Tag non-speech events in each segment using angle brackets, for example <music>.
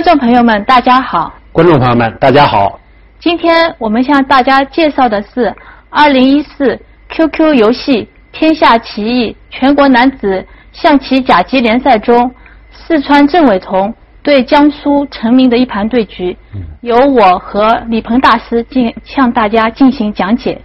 观众朋友们，大家好。观众朋友们，大家好。今天我们向大家介绍的是2014 QQ 游戏天下棋艺全国男子象棋甲级联赛中，四川郑伟彤对江苏陈明的一盘对局，由我和李鹏大师进向大家进行讲解。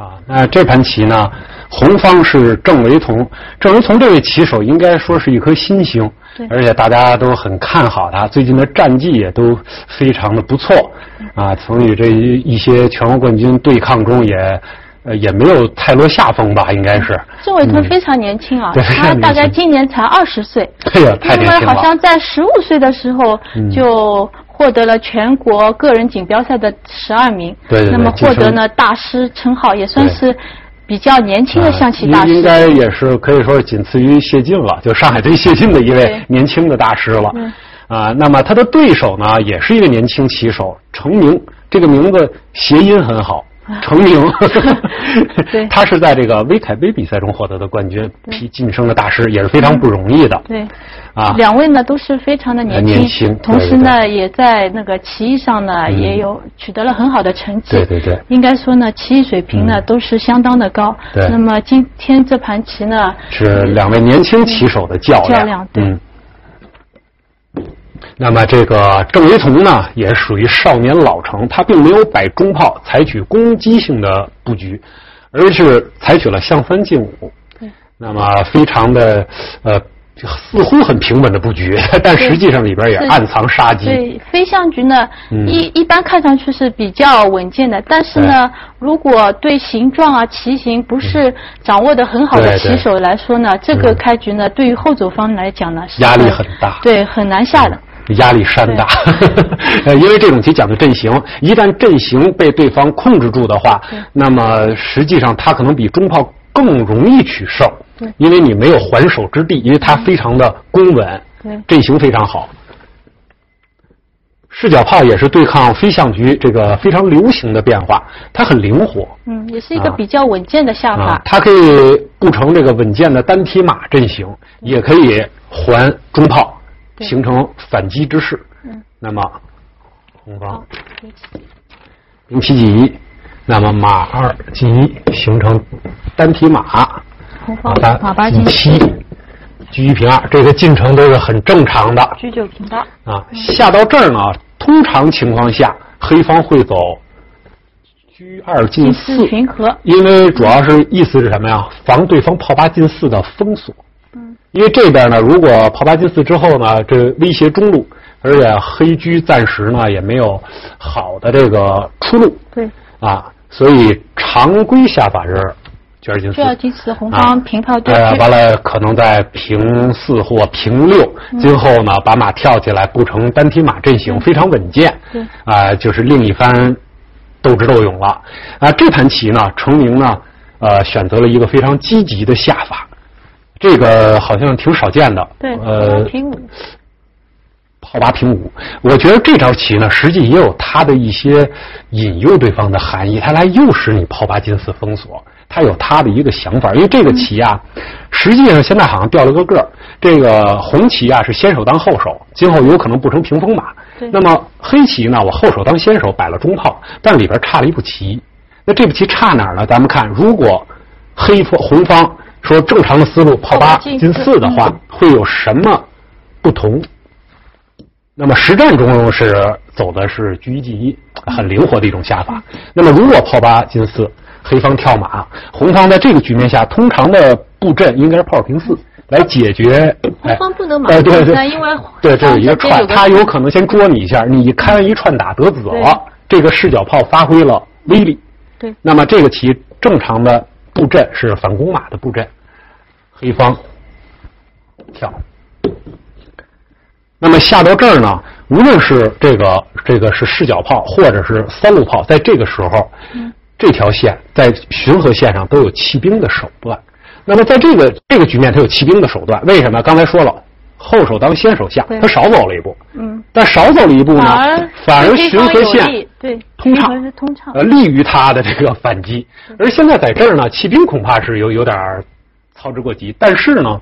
啊，那这盘棋呢，红方是郑维桐。郑维桐这位棋手应该说是一颗新星，而且大家都很看好他。最近的战绩也都非常的不错，啊，曾与这一些全国冠军对抗中也，呃，也没有太落下风吧，应该是。郑伟彤非常年轻啊，他大概今年才二十岁。对呀，太年轻了。因为好像在十五岁的时候就。获得了全国个人锦标赛的十二名，对对那么获得呢大师称号，也算是比较年轻的象棋大师。应该也是可以说是仅次于谢晋了，就上海队谢晋的一位年轻的大师了。啊，那么他的对手呢，也是一个年轻棋手程明，这个名字谐音很好。<laughs> 成名，对，<laughs> 他是在这个威凯杯比赛中获得的冠军，提晋升的大师也是非常不容易的。对，啊，两位呢都是非常的年轻，年轻，同时呢也在那个棋艺上呢也有取得了很好的成绩。对对对，应该说呢棋艺水平呢都是相当的高。对，那么今天这盘棋呢是两位年轻棋手的较量。较量，对。那么这个郑维彤呢，也属于少年老成，他并没有摆中炮，采取攻击性的布局，而是采取了象三进五。对。那么非常的呃，似乎很平稳的布局，<laughs> 但实际上里边也暗藏杀机。对，飞象局呢，一一般看上去是比较稳健的，但是呢，如果对形状啊、棋形不是掌握的很好的棋手来说呢，这个开局呢，对于后走方来讲呢，压力很大。对，很难下的。压力山大，<laughs> 呃，因为这种棋讲究阵型，一旦阵型被对方控制住的话，那么实际上他可能比中炮更容易取胜，因为你没有还手之地，因为它非常的攻稳，阵型非常好。视角炮也是对抗飞象局这个非常流行的变化，它很灵活，嗯，也是一个比较稳健的下法。它可以构成这个稳健的单提马阵型，也可以还中炮。形成反击之势。嗯。那么，红方兵七进一，那么马二进一形成单匹马。红方马八进七，车一平二，这个进程都是很正常的。车九平八。啊，下到这儿呢，通常情况下，黑方会走车二进四，因为主要是意思是什么呀？防对方炮八进四的封锁。因为这边呢，如果炮八进四之后呢，这威胁中路，而且黑车暂时呢也没有好的这个出路。对。啊，所以常规下法是车二进四。车二进四，红方平炮对。呃，完了可能在平四或平六，今后呢把马跳起来布成单提马阵型，非常稳健。对。啊，就是另一番斗智斗勇了。啊，这盘棋呢，程明呢，呃，选择了一个非常积极的下法。这个好像挺少见的，对，呃，平五，炮八平五，我觉得这招棋呢，实际也有它的一些引诱对方的含义，它来诱使你炮八进四封锁，它有它的一个想法。因为这个棋啊，实际上现在好像掉了个个儿，这个红棋啊是先手当后手，今后有可能不成屏风马。那么黑棋呢，我后手当先手摆了中炮，但里边差了一步棋。那这步棋差哪儿呢？咱们看，如果黑方红方。说正常的思路，炮八进四的话，会有什么不同？那么实战中是走的是车一进一，很灵活的一种下法。那么如果炮八进四，黑方跳马，红方在这个局面下，通常的布阵应该是炮平四来解决。红方不能马对对对，因为对这是一个串，他有可能先捉你一下，你开完一串打得子了，这个视角炮发挥了威力。对，那么这个棋正常的。布阵是反攻马的布阵，黑方跳。那么下到这儿呢，无论是这个这个是视角炮，或者是三路炮，在这个时候，这条线在巡河线上都有骑兵的手段。那么在这个这个局面，它有骑兵的手段，为什么？刚才说了，后手当先手下，他少走了一步。嗯。但少走了一步呢，反而巡河线。对，通畅，通畅，呃，利于他的这个反击。而现在在这儿呢，骑兵恐怕是有有点操之过急，但是呢，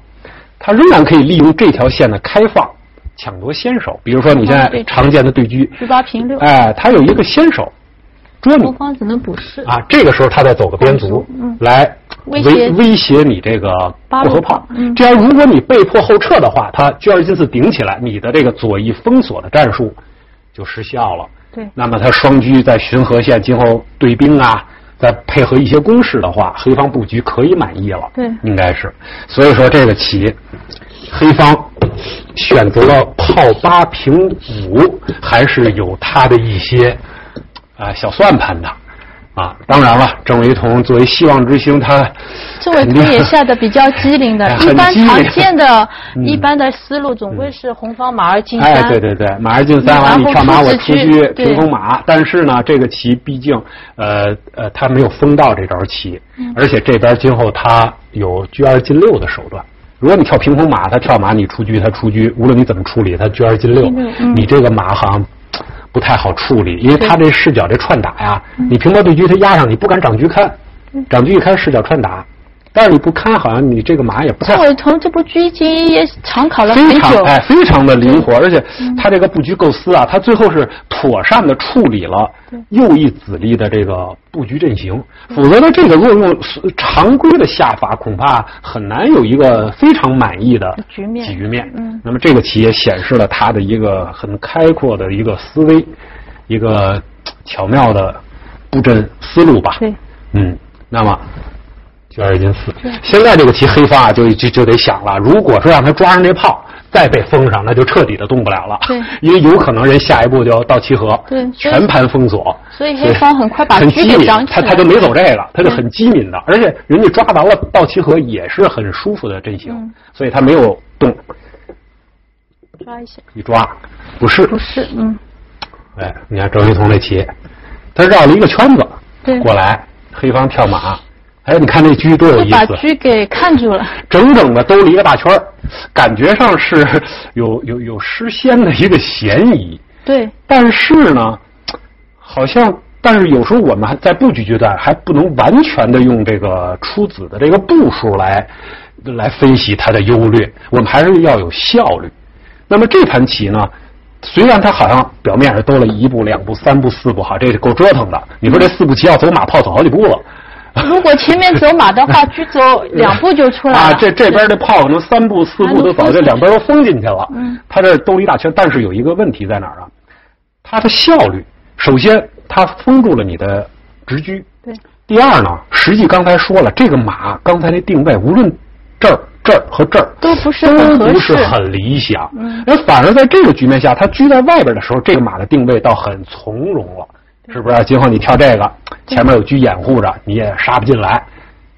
他仍然可以利用这条线的开放，抢夺先手。比如说你现在常见的对车，十八平六，哎，他有一个先手捉你。啊，这个时候他再走个边卒嗯来威威威胁你这个八路过河炮这样如果你被迫后撤的话，他居二进四顶起来，你的这个左翼封锁的战术就失效了。对那么他双车在巡河线今后对兵啊，再配合一些攻势的话，黑方布局可以满意了。对应该是。所以说这个棋，黑方选择了炮八平五，还是有他的一些啊、小算盘的。啊，当然了，郑惟桐作为希望之星，他郑伟彤也下的比较机灵的哎，一般常见的、嗯一般的思路总归是红方马二进哎，三，对对对，马二进三完，你跳马，我出车平衡马。但是呢，这个棋毕竟，呃呃，他没有封到这招棋，嗯而且这边今后他有车二进六的手段。如果你跳平衡马，他跳马，你出车，他出车，无论你怎么处理，他车二进六你这个马好像不太好处理，因为他这视角这串打呀，嗯。你平波对车，他压上，你不敢长车看，长车一看视角串打，但是你不看，好像你这个马也不太郑伟彤这部剧已经也常考了很非常久，哎，非常的灵活，而且他这个布局构思啊，他最后是妥善的处理了右翼子力的这个布局阵型，否则呢，这个若用常规的下法，恐怕很难有一个非常满意的局面。局面。嗯。那么这个棋也显示了他的一个很开阔的一个思维，一个巧妙的布阵思路吧。对，嗯，那么就二进四。现在这个棋黑方啊，就就就得想了，如果说让他抓上这炮，再被封上，那就彻底的动不了了。对因为有可能人下一步就要到齐河，对全盘封锁。所以黑方很快把很机敏，他他就没走这个，他就很机敏的，而且人家抓完了到齐河也是很舒服的阵型，嗯所以他没有动，抓一下，一抓不是，不是，嗯，哎，你看周云彤这棋，他绕了一个圈子对过来，黑方跳马，哎，你看这车多有意思，<laughs> 把车给看住了，整整的兜了一个大圈儿感觉上是有有有失仙的一个嫌疑。对，但是呢，好像但是有时候我们还在布局阶段还不能完全的用这个出子的这个步数来来分析它的优劣，我们还是要有效率。那么这盘棋呢，虽然它好像表面上兜了一步、两步、三步、四步，哈，这是够折腾的。你说这四步棋要走马炮走好几步了。如果前面走马的话，车走两步就出来了。啊，这这边的炮可能三步四步都早就两边都封进去了。嗯，他这兜了一大圈，但是有一个问题在哪儿啊？它的效率，首先它封住了你的直车。对，第二呢，实际刚才说了，这个马刚才那定位，无论这儿、这儿和这儿都不是都很合不是。很理想。嗯而反而在这个局面下，它居在外边的时候，这个马的定位倒很从容了，是不是？今后你跳这个，前面有车掩护着，你也杀不进来。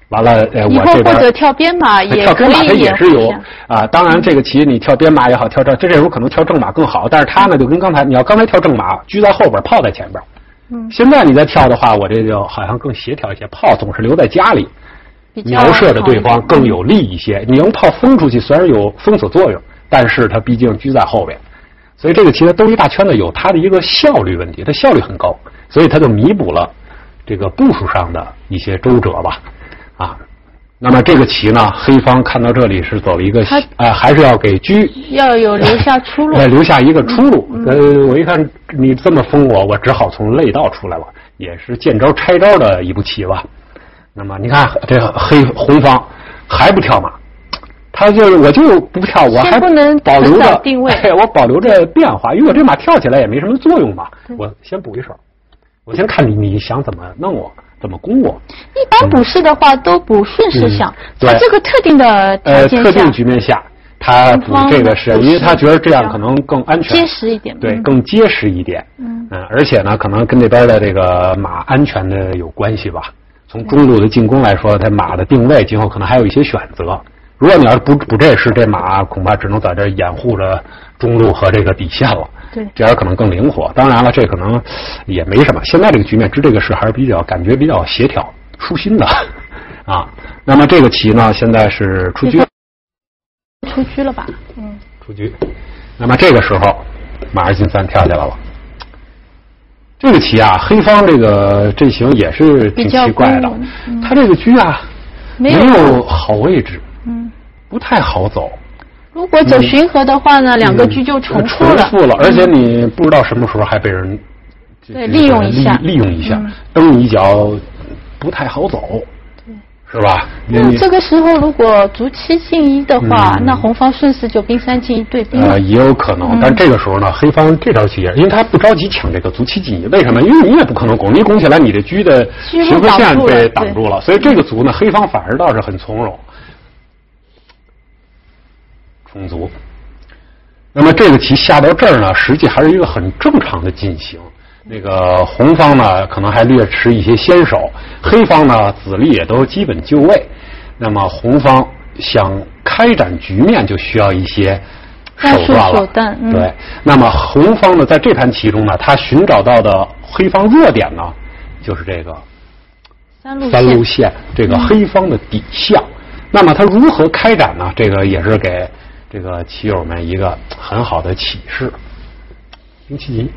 完了，呃，我这边或者跳边马也可跳边马它以也是有。啊，当然这个棋你跳边马也好，跳这这这时候可能跳正马更好，但是它呢就跟刚才你要刚才跳正马，车在后边，炮在前边。嗯，现在你再跳的话，我这就好像更协调一些，炮总是留在家里，瞄射着对方更有利一些。你用炮封出去，虽然有封锁作用，但是它毕竟车在后边，所以这个棋它兜一大圈子有它的一个效率问题，它效率很高，所以他就弥补了这个步数上的一些周折吧，啊。那么这个棋呢，黑方看到这里是走了一个他，哎，还是要给车要有留下出路。哎，留下一个出路。嗯呃，我一看你这么封我，我只好从内道出来了，也是见招拆招的一步棋吧。那么你看这黑红方还不跳马，他就是我就不跳，我还不能保留着定位哎我保留着变化，因为我这马跳起来也没什么作用嘛，我先补一手，我先看你你想怎么弄我，怎么攻我。一般补士的话都不顺势想在这个特定的条呃，特定，局面下，他补这个是因为他觉得这样可能更安全、结实一点。对，嗯更结实一点。嗯而且呢，可能跟那边的这个马安全的有关系吧。从中路的进攻来说，它马的定位今后可能还有一些选择。如果你要是不不这事，这马恐怕只能在这儿掩护着中路和这个底线了。对这样可能更灵活。当然了，这可能也没什么。现在这个局面知这个事还是比较感觉比较协调、舒心的 <laughs> 啊。那么这个棋呢，现在是出车。出车了吧？嗯，出局。那么这个时候，马二进三跳下来了。这个棋啊，黑方这个阵型也是挺奇怪的他这个车啊没有好位置，嗯，不太好走。如果走巡河的话呢，两个车就重复了。重复了，而且你不知道什么时候还被人对利用一下，利用一下，嗯。蹬你一脚不太好走，是吧？那这个时候如果卒七进一的话，嗯。那红方顺势就兵三进一对兵呃，也有可能，嗯。但这个时候呢，黑方这招棋也，因为他不着急抢这个卒七进一，为什么？因为你也不可能拱，你拱起来，你的车的巡河线被挡住了，所以这个卒呢，黑方反而倒是很从容，冲卒。那么这个棋下到这儿呢，实际还是一个很正常的进行。那个红方呢，可能还略持一些先手；黑方呢，子力也都基本就位。那么红方想开展局面，就需要一些手段了。手段嗯对，那么红方呢，在这盘棋中呢，他寻找到的黑方弱点呢，就是这个三路三路线，线这个黑方的底象。那么他如何开展呢？这个也是给这个棋友们一个很好的启示。兵七进，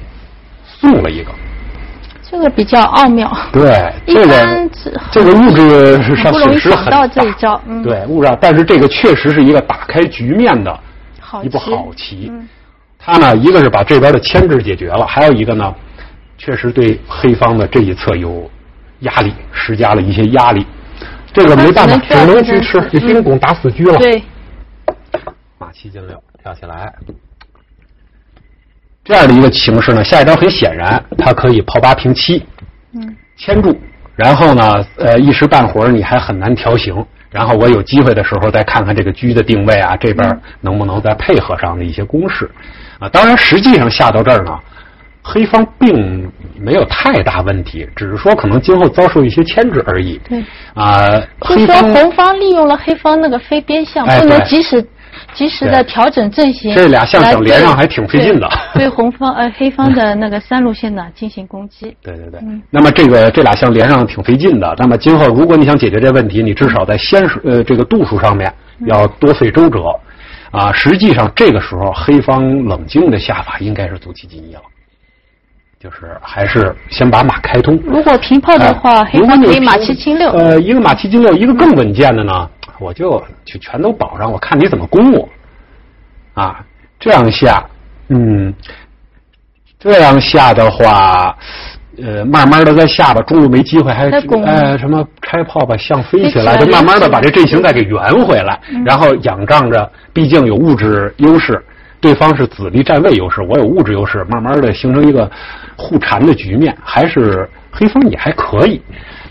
送了一个。这个比较奥妙。对，一这般个这个物质上损失很大。想到这一招嗯对，物质上，但是这个确实是一个打开局面的好一步好棋。嗯他呢，一个是把这边的牵制解决了，还有一个呢，确实对黑方的这一侧有压力，施加了一些压力。这个没办法，只能能去吃兵拱打死车了。对，马七进六，跳起来。这样的一个形式呢，下一招很显然，它可以炮八平七，嗯，牵住，然后呢，呃，一时半会儿你还很难调形。然后我有机会的时候再看看这个车的定位啊，这边能不能再配合上的一些攻势啊。当然，实际上下到这儿呢，黑方并没有太大问题，只是说可能今后遭受一些牵制而已。对，啊，就说黑方红方利用了黑方那个飞边象，哎不能对及时及时的调整阵型。这俩象想连上还挺费劲的对对红方呃黑方的那个三路线呢进行攻击。对对对，嗯那么这个这俩象连上挺费劲的。那么今后如果你想解决这问题，你至少在先数呃这个度数上面要多费周折。啊，实际上这个时候黑方冷静的下法应该是卒七进一了，就是还是先把马开通。如果平炮的话，哎黑方可以马七进六。呃，一个马七进六，一个更稳健的呢，我就就全都保上，我看你怎么攻我。啊，这样下，嗯，这样下的话，呃，慢慢的再下吧，中路没机会，还再攻哎什么拆炮把象飞起来，就慢慢的把这阵型再给圆回来，然后仰仗着，毕竟有物质优势，对方是子力占位优势，我有物质优势，慢慢的形成一个互缠的局面，还是黑方也还可以。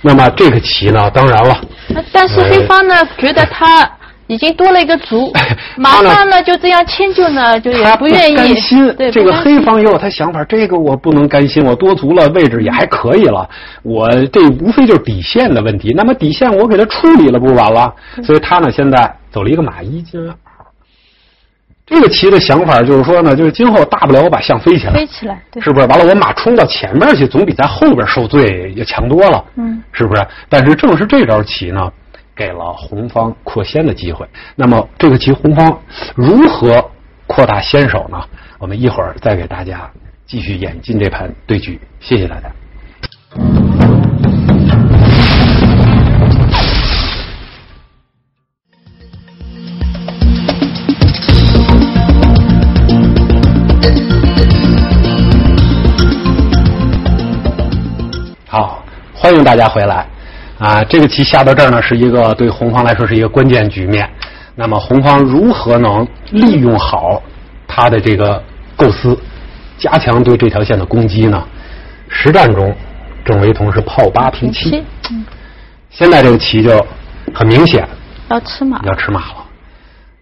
那么这个棋呢，当然了，那但是黑方呢，觉得他已经多了一个卒，马上呢就这样迁就呢，就也不愿意。甘心。对，这个黑方也有他想法，这个我不能甘心，我多足了位置也还可以了，我这无非就是底线的问题。那么底线我给他处理了，不完了？<laughs> 所以他呢现在走了一个马一进二。这个棋的想法就是说呢，就是今后大不了我把象飞起来，飞起来，对，是不是？完了，我马冲到前面去，总比在后边受罪要强多了，嗯，是不是？但是正是这招棋呢，给了红方扩先的机会。那么这个棋红方如何扩大先手呢？我们一会儿再给大家继续演进这盘对局。谢谢大家。迎大家回来。啊，这个棋下到这儿呢，是一个对红方来说是一个关键局面。那么红方如何能利用好他的这个构思，加强对这条线的攻击呢？实战中，郑维彤是炮八平七七，，嗯，现在这个棋就很明显要吃马，要吃马了。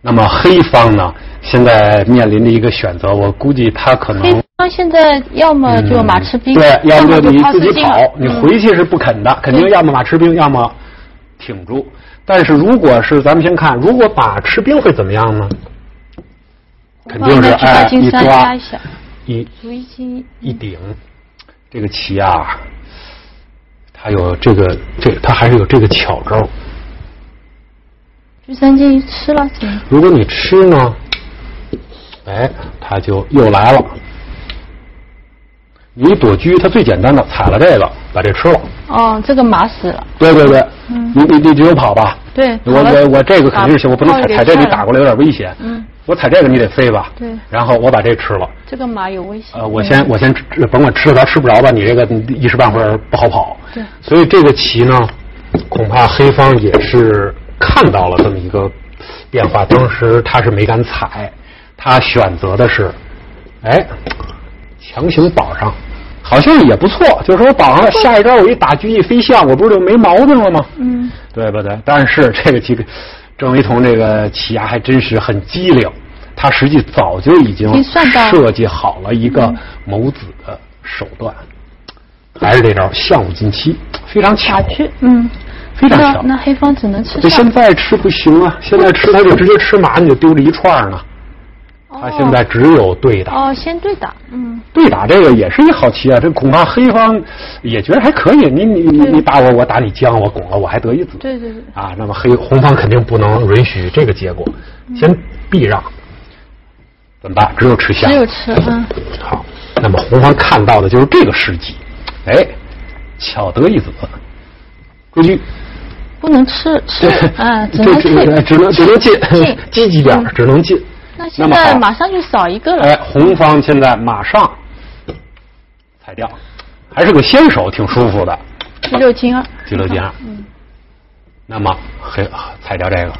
那么黑方呢，现在面临着一个选择，我估计他可能黑方现在要么就马吃兵，嗯对，要么么就你自己跑，你嗯回去是不肯的，肯定要么马吃兵，要么挺住。但是如果是咱们先看，如果马吃兵会怎么样呢？肯定是那就把哎金三一抓一下，一卒一进一，顶，这个棋啊，它有这个这它还是有这个巧招。橘三进一吃了，如果你吃呢，哎，它就又来了。你躲车，它最简单的踩了这个，把这吃了。哦，这个马死了，对对对，嗯你你你只有跑吧。对，我我我这个肯定是行，我不能踩踩这里打过来有点危险。嗯，我踩这个你得飞吧？对然后我把这吃了，这个马有危险。呃，我先我先，甭管吃得着吃不着吧，你这个一时半会儿不好跑。对所以这个棋呢，恐怕黑方也是看到了这么一个变化，当时他是没敢踩，他选择的是，哎，强行保上，好像也不错，就是说我保上了，下一招我一打车翼飞象，我不是就没毛病了吗？嗯，对不对？但是这个棋，郑维彤这个棋啊，还真是很机灵，他实际早就已经设计好了一个谋子的手段，还是这招象五进七，非常巧打，去，嗯，非常巧。那那黑方只能吃这。现在吃不行啊，现在吃他就直接吃马，你就丢了一串呢。他现在只有对打。哦，先对打，嗯，对打这个也是一好棋啊，这恐怕黑方也觉得还可以。你你你你打我，我打你将，我拱了，我还得一子。对对对，啊，那么黑红方肯定不能允许这个结果，先避让，怎么办？只有吃象。只有吃，嗯，<laughs> 好，那么红方看到的就是这个时机，哎，巧得一子，出局。不能吃吃，啊，只这能只能只能进进，<laughs> 积极点只能进。那现在马上就少一个了，哎，红方现在马上踩掉，还是个先手，挺舒服的。第六进二，第六进二嗯，那么黑踩掉这个，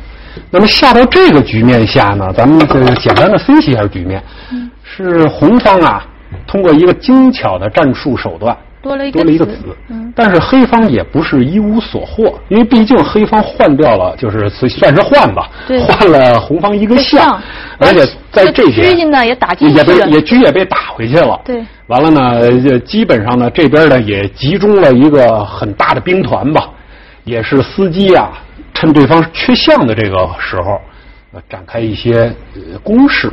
那么下到这个局面下呢，咱们这个简单的分析一下局面，嗯。是红方啊通过一个精巧的战术手段多了一个子多了一个子，嗯但是黑方也不是一无所获，因为毕竟黑方换掉了，就是算算是换吧，换了红方一个象象，而且在这边车呢也打进去也被，也车也被打回去了。对，完了呢，呃基本上呢这边呢也集中了一个很大的兵团吧，也是司机啊，趁对方缺象的这个时候。呃展开一些呃攻势。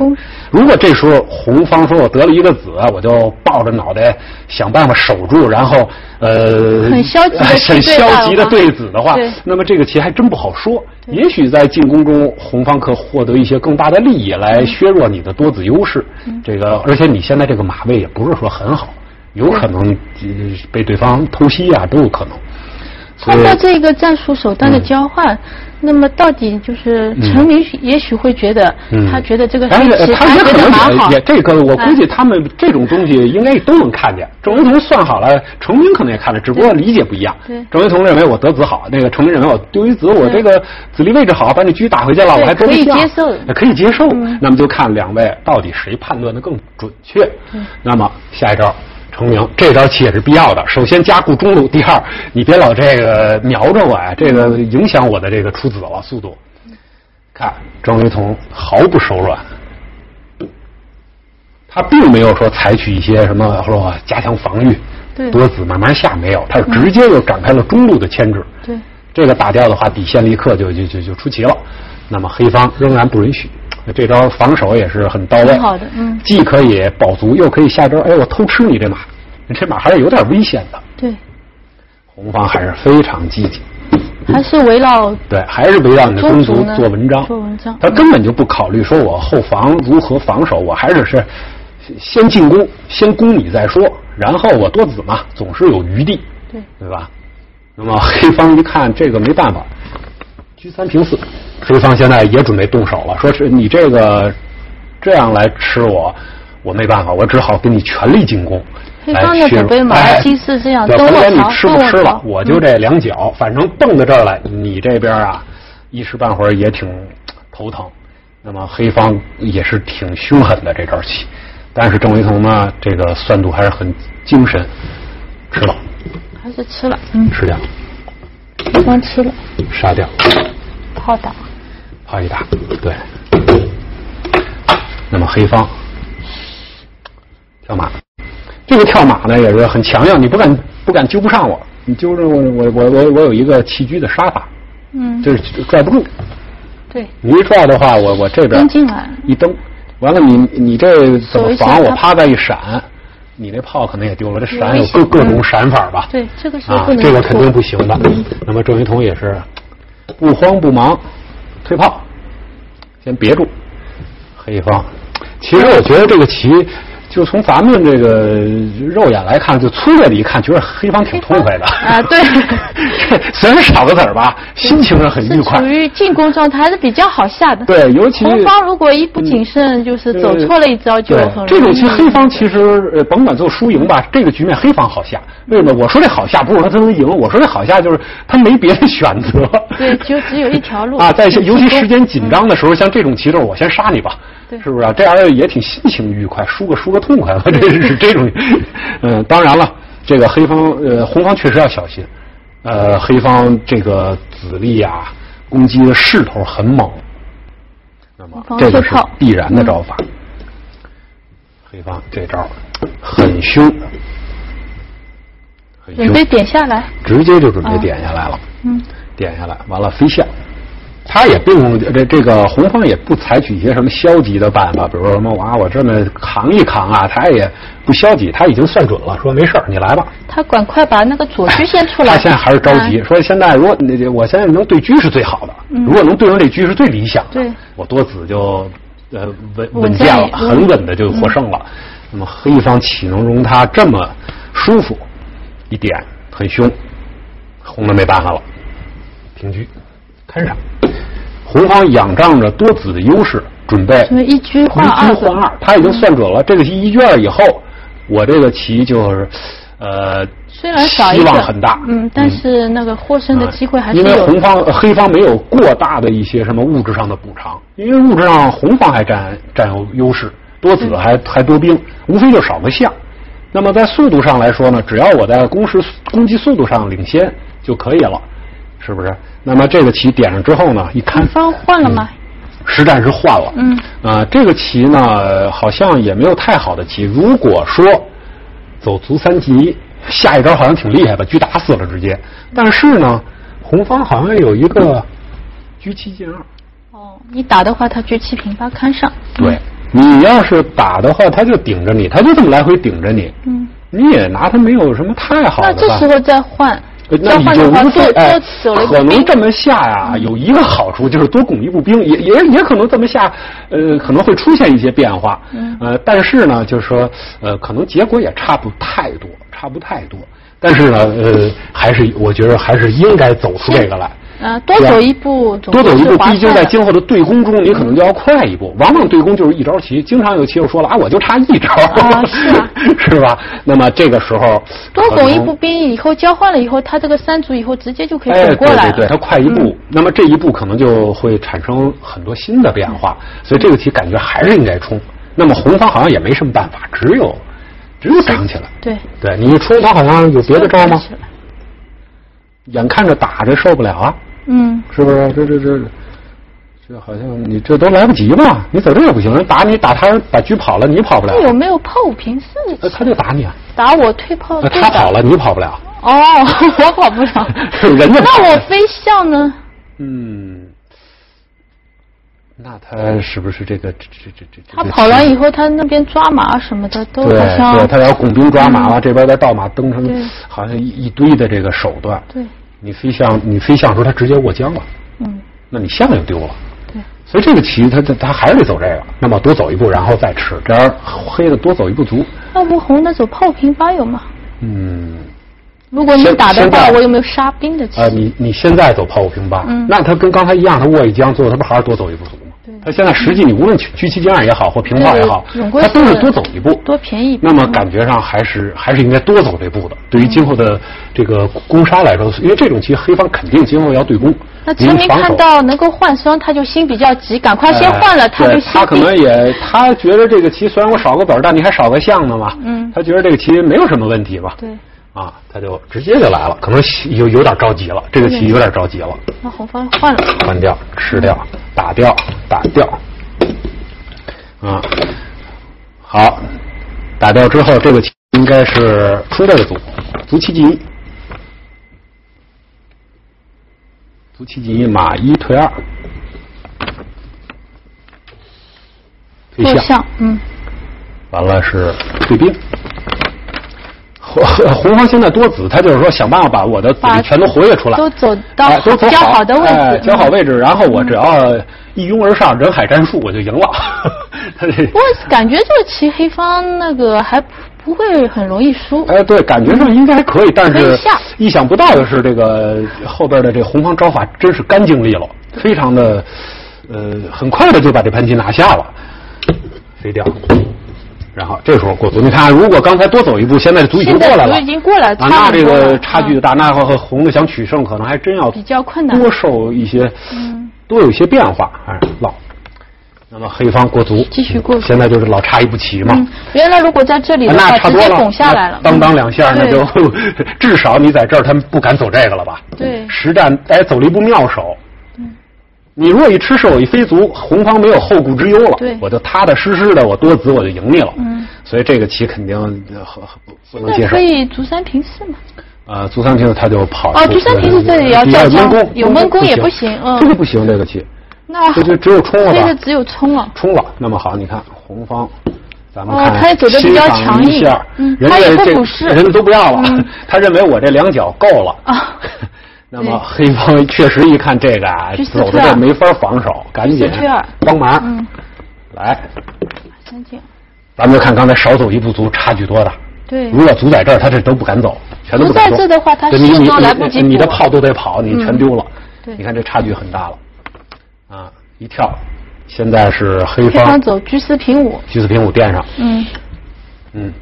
如果这时候红方说我得了一个子，我就抱着脑袋想办法守住，然后呃 <laughs> 很消极很消极的对子的话，那么这个棋还真不好说。也许在进攻中，红方可获得一些更大的利益，来削弱你的多子优势。嗯这个，而且你现在这个马位也不是说很好，有可能呃被对方偷袭啊，都有可能。通过这个战术手段的交换，那么到底就是陈明也许会觉得，嗯。他觉得这个黑棋觉得他也可能蛮好。也，这个，我估计哎。他们这种东西应该都能看见。郑维彤算好了，程明可能也看了，只不过理解不一样。对。郑维彤认为我得子好，那个程明认为我丢一子，我这个子力位置好，把你车打回去了，我还多可以接受。呃可以接受。嗯。那么就看两位到底谁判断的更准确。那么下一招。程明，这招棋也是必要的。首先加固中路，第二，你别老这个瞄着我呀，这个影响我的这个出子了速度。看郑维彤毫不手软，他并没有说采取一些什么说加强防御，对多子慢慢下没有，他是直接就展开了中路的牵制。对，这个打掉的话，底线立刻就就就就出奇了。那么黑方仍然不允许，这招防守也是很到位，很好的嗯既可以保足，又可以下招。哎，我偷吃你这马，你这马还是有点危险的。对，红方还是非常积极，还是围绕对，还是围绕你的中族中族呢做文章。做文章他根本就不考虑说我后防如何防守，我还是是先进攻，先攻你再说，然后我多子嘛，总是有余地，对对吧？那么黑方一看这个没办法，居三平四，黑方现在也准备动手了，说是你这个这样来吃我，我没办法，我只好给你全力进攻。黑方呢来削弱准备马哎七四这样对东我朝甭管你吃不吃了，我就这两脚，反正蹦到这儿来，你这边啊，一时半会儿也挺头疼。那么黑方也是挺凶狠的这招棋，但是郑维彤呢，这个算度还是很精神，吃了，还是吃了，嗯，吃掉，黑方吃了，杀掉，炮打，炮一打，对。那么黑方。跳马，这个跳马呢也是很强硬，你不敢不敢揪不上我，你揪着我我我我我有一个弃车的杀法，嗯，就是拽不住，对，你一拽的话，我我这边一蹬，完了你你这怎么防？我啪再一闪，你那炮可能也丢了。这闪有各各种闪法吧？对这个是啊这个肯定不行的。那么郑云彤也是不慌不忙，退炮，先别住黑方。其实我觉得这个棋就从咱们这个肉眼来看，就粗略的一看，觉得黑方挺痛快的啊，对，<laughs> 虽然少个子儿吧，心情上很愉快。处于进攻状态，还是比较好下的。对，尤其红方如果一不谨慎，就是走错了一招，就很这种其实黑方其实呃，甭管最后输赢吧，这个局面黑方好下。为什么？我说这好下不是说他能赢，我说这好下就是他没别的选择。对，就只有一条路 <laughs> 啊，在尤其时间紧张的时候，像这种棋子，我先杀你吧。是不是啊？这样也挺心情愉快，输个输个痛快了，<laughs> 这是这种。嗯，当然了，这个黑方呃红方确实要小心。呃，黑方这个子力啊，攻击的势头很猛。那么这个是必然的招法。黑方这招很凶，准备点下来，直接就准备点下来了。嗯，点下来完了飞象。他也并这这个红方也不采取一些什么消极的办法，比如说什么哇我这么扛一扛啊，他也不消极，他已经算准了，说没事儿你来吧。他赶快把那个左车先出来。他现在还是着急，说现在如果那我现在能对车是最好的，如果能对上这车是最理想的，我多子就呃稳稳健了，很稳的就获胜了。那么黑方岂能容他这么舒服？一点很凶，红的没办法了，平车。看上，红方仰仗着多子的优势，准备一车换二。一车换二，他已经算准了这个一车二以后，我这个棋就是呃，虽然少希望很大，嗯，但是那个获胜的机会还是因为红方黑方没有过大的一些什么物质上的补偿，因为物质上红方还占占有优势，多子还还多兵，无非就少个象。那么在速度上来说呢，只要我在攻势攻击速度上领先就可以了，是不是？那么这个棋点上之后呢，一看方换了吗？实战是换了。嗯。啊，这个棋呢，好像也没有太好的棋。如果说走卒三进一，下一招好像挺厉害的，车打死了直接。但是呢，红方好像有一个车七进二。哦，你打的话，他车七平八看上。对，你要是打的话，他就顶着你，他就这么来回顶着你。嗯。你也拿他没有什么太好的。那这时候再换。那你就无非哎，可能这么下呀，有一个好处就是多拱一步兵，也也也可能这么下，呃，可能会出现一些变化，呃，但是呢，就是说，呃，可能结果也差不太多，差不太多，但是呢，呃，还是我觉得还是应该走出这个来。啊，多走一步，多走一步，毕竟在今后的对攻中，你可能就要快一步。往往对攻就是一招棋，经常有棋友说了啊，我就差一招，<laughs> 是是吧？那么这个时候多拱一步兵，以后交换了以后，他这个三卒以后直接就可以走过来了。对对对，他快一步，那么这一步可能就会产生很多新的变化，所以这个棋感觉还是应该冲。那么红方好像也没什么办法，只有只有挡起来。对对，你一冲他好像有别的招吗？眼看着打着受不了啊。嗯，是不是？这这这，这好像你这都来不及嘛！你走这也不行，人打你打他把车跑了，你跑不了。有没有炮五平四？他就打你啊！打我退炮。他跑了，你跑不了。哦，<laughs> 我跑不了。人家。那我飞象呢？嗯，那他是不是这个这这这这？他跑完以后，他那边抓马什么的都好像。对，他要拱兵抓马了，这边再倒马登成，好像一一堆的这个手段。对。你飞象，你飞象时候他直接握将了，嗯，那你象就丢了，对，所以这个棋他他他还是得走这个，那么多走一步然后再吃，这样黑的多走一步卒。那不红的走炮平八有吗？嗯，如果你打的话，我有没有杀兵的棋？呃，你你现在走炮五平八，那他跟刚才一样，他握一将，最后他不还是多走一步卒？他现在实际你无论车七进二也好，或平炮也好，他都是多走一步，多便宜。那么感觉上还是还是应该多走这步的。对于今后的这个攻杀来说，因为这种棋黑方肯定今后要对攻。那村民看到能够换双，他就心比较急，赶快先换了，他就。他可能也他觉得这个棋虽然我少个子，但你还少个象呢嘛。嗯。他觉得这个棋没有什么问题吧？对。啊，他就直接就来了，可能有有点着急了，这个棋有点着急了。那红方换了。换掉，吃掉，打掉，打掉。啊，好，打掉之后，这个棋应该是出这个卒，卒七进一，卒七进一，马一退二，退象，嗯，完了是退兵，红红方现在多子，他就是说想办法把我的子弟全都活跃出来，都走到哎都走较好的位置哎较好嗯位置，然后我只要一拥而上，人海战术，我就赢了。<laughs> 不过感觉这个棋黑方那个还不不会很容易输。哎，对，感觉上应该还可以，但是意想不到的是，这个后边的这个红方招法真是干净利落，非常的，呃，很快的就把这盘棋拿下了，飞掉。然后这时候过足，你看，如果刚才多走一步，现在足已经过来了，卒已经过来啊，那这个差距大，那和红的想取胜，可能还真要比较困难。多受一些，嗯。多有一些变化，哎，老。那么黑方过足，继续过。卒现在就是老差一步棋嘛。嗯，原来如果在这里的那话，直接差多了，拱下来了，当当两下，那就 <laughs> 至少你在这儿，他们不敢走这个了吧？对。实战哎，走了一步妙手。你如果一吃士，我一飞卒，红方没有后顾之忧了，对我就踏踏实实的，我多子我就赢你了。嗯，所以这个棋肯定不不能接受可。以卒三平四嘛？啊，卒三平四他就跑了哦卒三平四这里要底叫将有闷攻，也不不行嗯这个不行，这个棋，那这就只有冲了吧这个？只有冲了。冲了。那么好，你看红方，咱们哦看他也走的比较强硬他也不补士人家都不要了嗯，<laughs> 他认为我这两脚够了啊。<laughs> 那么黑方确实一看这个啊走的退二这没法防守，赶紧帮忙嗯，来。咱们就看刚才少走一步足差距多大。对如果卒在这儿，他这都不敢走，全都不敢卒在走。这的话他对你你你的炮都得跑，你全丢了。对你看这差距很大了，啊，一跳，现在是黑黑方方走居四平五，居四平五垫上，嗯，嗯。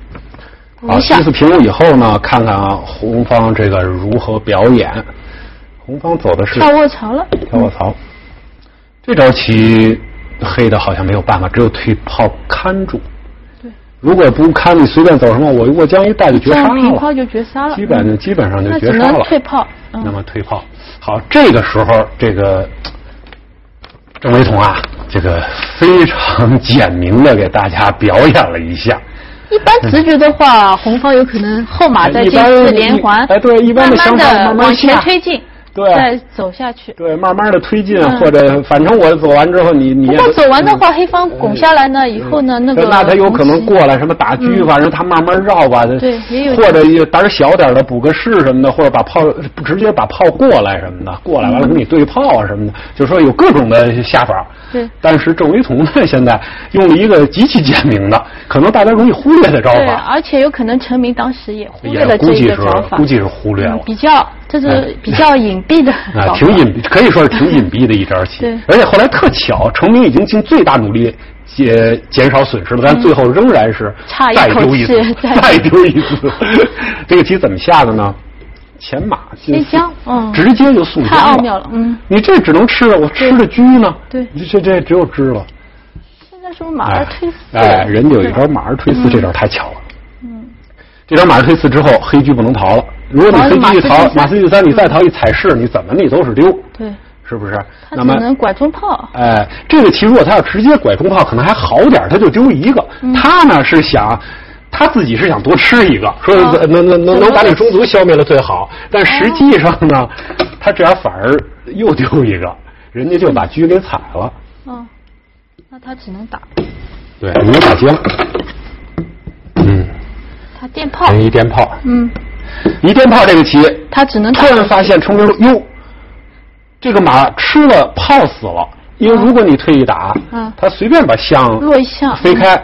好，补一下居四平五以后呢，看看啊红方这个如何表演。红方走的是跳卧槽了。跳卧槽，这招棋黑的好像没有办法，只有退炮看住。对，如果不看，你随便走什么，我我将一带就绝杀这样平炮，就绝杀了。基本嗯基本上就绝杀了。退炮。嗯那么退炮，好，这个时候这个郑维彤啊，这个非常简明的给大家表演了一下。一般直觉的话，红方有可能后马再进四连环，哎对一般的慢想法的慢慢往前推进，对再走下去。对，慢慢的推进，嗯或者反正我走完之后，你你也不过走完的话，黑方拱下来呢，以后呢，那个那他有可能过来什么打车，反正他慢慢绕吧。对也有或者也胆儿小点儿的补个士什么的，或者把炮直接把炮过来什么的，过来完了跟你对炮啊什么的，就是说有各种的下法。对但是郑维彤呢，<laughs> 现在用了一个极其简明的，可能大家容易忽略的招法对，法，而且有可能陈明当时也忽略也了这一估计是个招法，估计是忽略了嗯。比较这是比较隐蔽的 <laughs> 啊，挺隐，可以说是挺隐蔽的一招棋。<laughs> 对而且后来特巧，成明已经尽最大努力减减少损失了，但最后仍然是 <laughs> 再丢一次，再再丢一次。这个棋怎么下的呢？前马进嗯直接就送太将奥妙了，嗯。你这只能吃了，我吃了车呢？对你这这只有吃了。现在是不是马儿推四？哎，人家有一招马儿推四，嗯这招太巧了。嗯，这招马儿推四之后，黑车不能逃了。如果你逃黑车一逃，马四进三你再逃一踩士，你怎么你都是丢，对，是不是？他那么只能拐中炮。哎，这个棋如果他要直接拐中炮，可能还好点儿他就丢一个。嗯他呢是想，他自己是想多吃一个，说哦能能能能把这个中卒消灭了最好。但实际上呢，他这样反而又丢一个，人家就把车给踩了。嗯，那他只能打，对，你打将，嗯，他电炮。人一电炮，嗯，一鞭炮这个棋，他只能突。然发现程明说：“哟，这个马吃了炮死了，因为如果你退一打，嗯。他随便把象落一象飞开，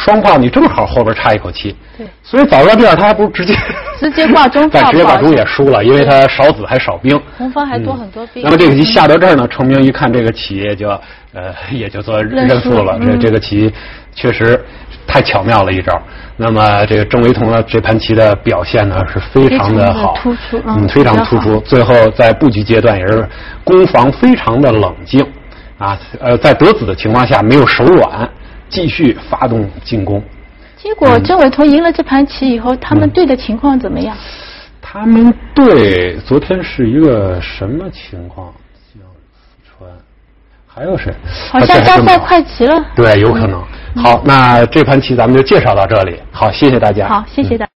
双炮你正好后边差一口气。对所以早知道这样，他还不如直接直接挂中炮 <laughs> 但直接挂中也输了，因为他少子还少兵。红方还多很多兵。那么这个棋下到这儿呢，程明一看这个棋也就呃也就做认输认输了。这嗯这个棋确实太巧妙了一招。那么这个郑维彤呢，这盘棋的表现呢是非常的好，突出嗯嗯，非常突出。最后在布局阶段也是攻防非常的冷静，啊，呃，在得子的情况下没有手软，继续发动进攻。结果郑伟彤赢了这盘棋以后，他们队的情况怎么样？他们队昨天是一个什么情况？叫四川还有谁？好像加赛快棋了。对，有可能。好，那这盘棋咱们就介绍到这里。好，谢谢大家。好，谢谢大家。